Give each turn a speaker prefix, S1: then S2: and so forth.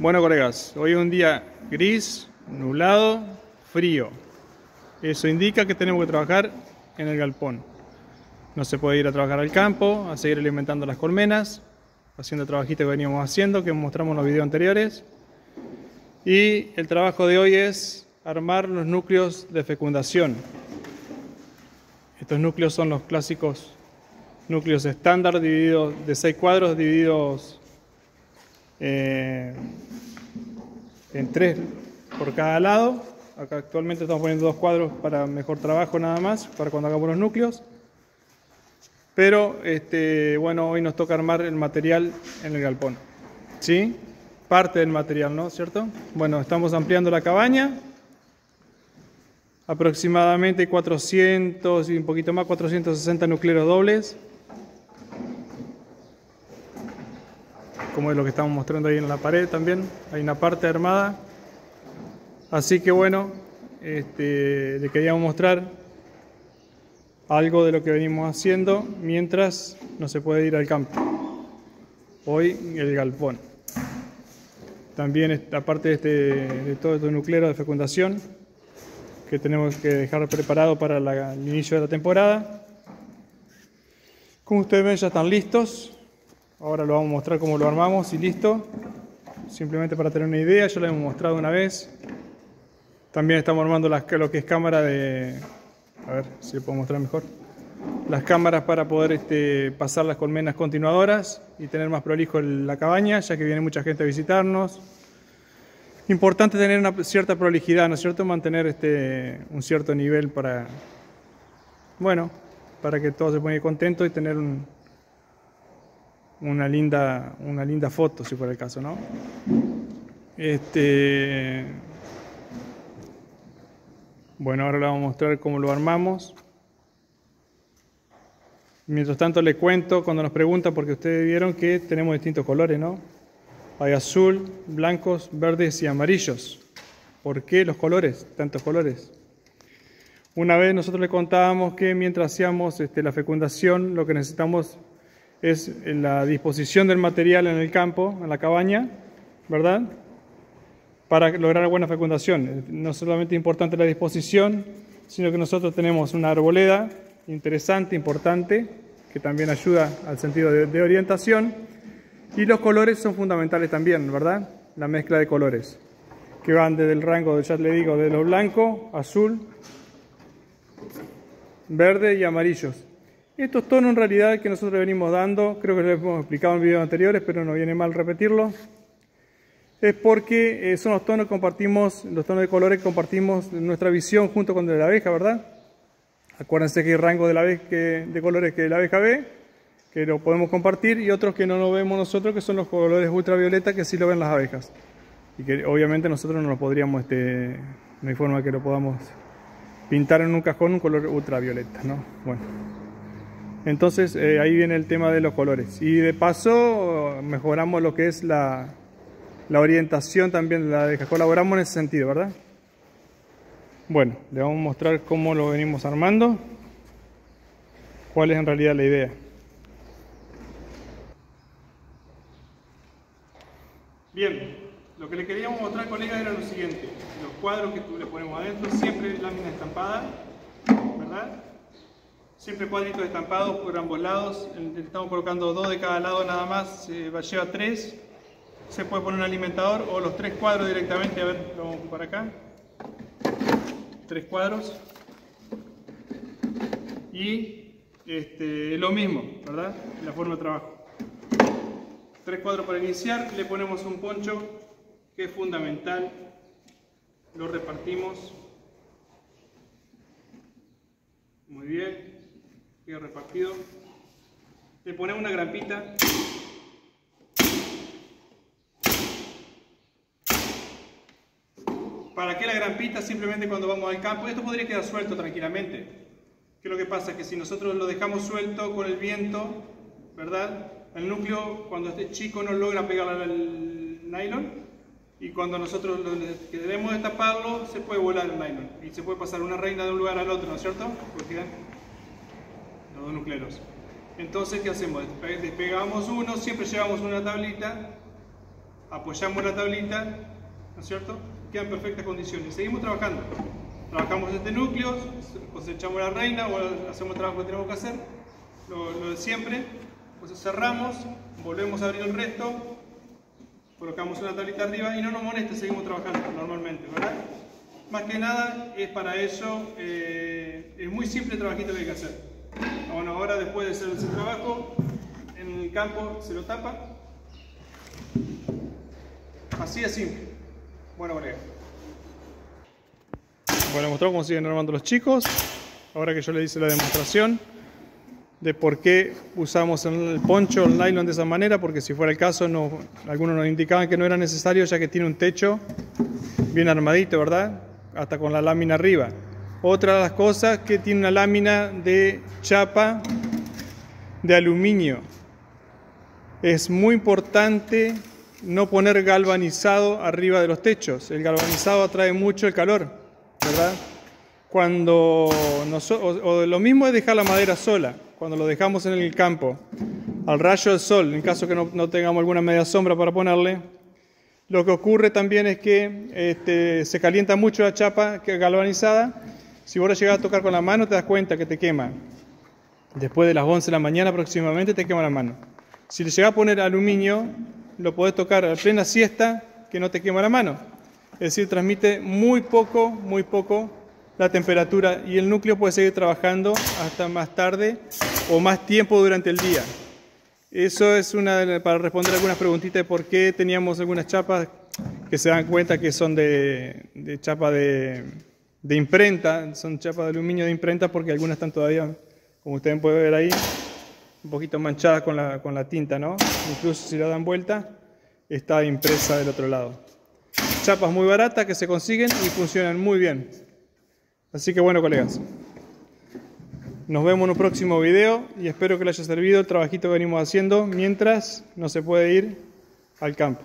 S1: Bueno colegas, hoy es un día gris, nublado, frío. Eso indica que tenemos que trabajar en el galpón. No se puede ir a trabajar al campo, a seguir alimentando las colmenas, haciendo el trabajito que veníamos haciendo, que mostramos en los videos anteriores. Y el trabajo de hoy es armar los núcleos de fecundación. Estos núcleos son los clásicos núcleos estándar divididos de seis cuadros divididos eh, en tres por cada lado. Acá actualmente estamos poniendo dos cuadros para mejor trabajo nada más, para cuando hagamos los núcleos. Pero este, bueno, hoy nos toca armar el material en el galpón. ¿Sí? Parte del material, ¿no? ¿Cierto? Bueno, estamos ampliando la cabaña. Aproximadamente 400 y un poquito más, 460 nucleros dobles. Como es lo que estamos mostrando ahí en la pared también, hay una parte armada. Así que bueno, este, le queríamos mostrar algo de lo que venimos haciendo mientras no se puede ir al campo. Hoy el galpón. También aparte de, este, de todo este nucleo de fecundación que tenemos que dejar preparado para el inicio de la temporada. Como ustedes ven ya están listos. Ahora lo vamos a mostrar cómo lo armamos y listo. Simplemente para tener una idea, ya lo hemos mostrado una vez. También estamos armando lo que es cámara de... A ver si lo puedo mostrar mejor. Las cámaras para poder este, pasar las colmenas continuadoras y tener más prolijo la cabaña, ya que viene mucha gente a visitarnos. Importante tener una cierta prolijidad, ¿no es cierto? Mantener este, un cierto nivel para, bueno, para que todos se pongan contentos y tener un, una linda, una linda foto, si fuera el caso, ¿no? Este, bueno, ahora le vamos a mostrar cómo lo armamos. Mientras tanto le cuento cuando nos preguntan, porque ustedes vieron que tenemos distintos colores, ¿no? Hay azul, blancos, verdes y amarillos. ¿Por qué los colores? Tantos colores. Una vez nosotros le contábamos que mientras hacíamos este, la fecundación, lo que necesitamos es la disposición del material en el campo, en la cabaña, ¿verdad? Para lograr buena fecundación. No solamente es importante la disposición, sino que nosotros tenemos una arboleda interesante, importante, que también ayuda al sentido de, orientación. Y los colores son fundamentales también, ¿verdad? La mezcla de colores, que van desde el rango, ya le digo, de lo blanco, azul, verde y amarillos. Estos tonos en realidad que nosotros venimos dando, creo que lo hemos explicado en videos anteriores, pero no viene mal repetirlo, es porque eh, son los tonos que compartimos, los tonos de colores que compartimos nuestra visión junto con de la abeja, ¿verdad? Acuérdense que hay rango de, la abeja, de colores que la abeja ve, que lo podemos compartir, y otros que no lo vemos nosotros, que son los colores ultravioleta, que sí lo ven las abejas. Y que obviamente nosotros no lo podríamos, este, no hay forma que lo podamos pintar en un cajón un color ultravioleta, ¿no? Bueno. Entonces eh, ahí viene el tema de los colores. Y de paso mejoramos lo que es la, orientación también de la abeja. Colaboramos en ese sentido, ¿verdad? Bueno, le vamos a mostrar cómo lo venimos armando. Cuál es en realidad la idea. Bien, lo que le queríamos mostrar, colega, era lo siguiente. Los cuadros que le ponemos adentro, siempre lámina estampada, ¿verdad? Siempre cuadritos estampados por ambos lados. Estamos colocando dos de cada lado nada más. Se lleva tres. Se puede poner un alimentador o los tres cuadros directamente. A ver, lo vamos para acá. Tres cuadros. Y este, lo mismo, ¿verdad? La forma de trabajo. Tres cuadros para iniciar. Le ponemos un poncho que es fundamental. Lo repartimos. Muy bien repartido. Le ponemos una grampita. ¿Para qué la grampita? Simplemente cuando vamos al campo. Esto podría quedar suelto tranquilamente. ¿Qué es lo que pasa? Que si nosotros lo dejamos suelto con el viento, ¿verdad? El núcleo, cuando esté chico, no logra pegar al nylon. Y cuando nosotros queremos destaparlo, se puede volar el nylon. Y se puede pasar una reina de un lugar al otro, ¿no es cierto? Dos nucleares. Entonces, ¿qué hacemos? Despegamos uno, siempre llevamos una tablita apoyamos la tablita, ¿no es cierto? Quedan perfectas condiciones. Seguimos trabajando. Trabajamos este núcleo, cosechamos la reina o hacemos el trabajo que tenemos que hacer, lo, de siempre. Pues cerramos, volvemos a abrir el resto, colocamos una tablita arriba y no nos moleste, seguimos trabajando normalmente, ¿verdad? Más que nada es para eso, eh, es muy simple el trabajito que hay que hacer. Bueno, ahora después de hacer ese trabajo, en el campo se lo tapa. Así de simple. Bueno, colega. Bueno, mostró cómo siguen armando los chicos. Ahora que yo le hice la demostración de por qué usamos el poncho, el nylon de esa manera, porque si fuera el caso, no, algunos nos indicaban que no era necesario ya que tiene un techo bien armadito, ¿verdad? hasta con la lámina arriba. Otra de las cosas que tiene una lámina de chapa de aluminio. Es muy importante no poner galvanizado arriba de los techos. El galvanizado atrae mucho el calor, ¿verdad? Cuando o, lo mismo es dejar la madera sola, cuando lo dejamos en el campo, al rayo del sol, en caso que no, no tengamos alguna media sombra para ponerle, lo que ocurre también es que este, se calienta mucho la chapa galvanizada. Si vos la llegas a tocar con la mano, te das cuenta que te quema. Después de las 11 de la mañana aproximadamente te quema la mano. Si le llegas a poner aluminio, lo podés tocar a plena siesta que no te quema la mano. Es decir, transmite muy poco, muy poco la temperatura y el núcleo puede seguir trabajando hasta más tarde o más tiempo durante el día. Eso es una para responder algunas preguntitas de por qué teníamos algunas chapas que se dan cuenta que son de, chapa de, imprenta, son chapas de aluminio de imprenta porque algunas están todavía, como ustedes pueden ver ahí, un poquito manchadas con la, con la tinta, ¿no? Incluso si la dan vuelta, está impresa del otro lado. Chapas muy baratas que se consiguen y funcionan muy bien. Así que bueno, colegas. Nos vemos en un próximo video y espero que les haya servido el trabajito que venimos haciendo mientras no se puede ir al campo.